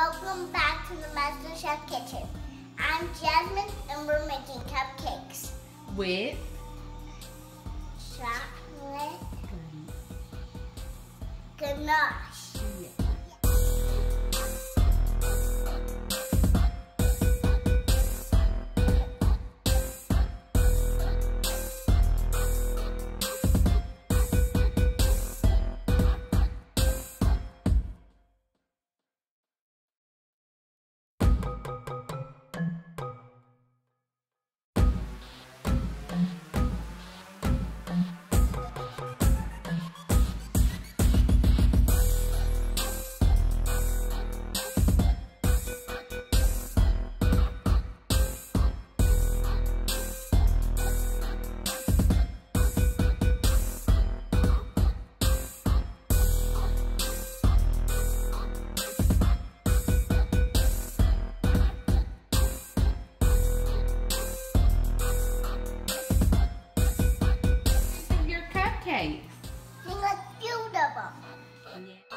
welcome back to the Master Chef Kitchen. I'm Jasmine and we're making cupcakes. With chocolate ganache. 언니.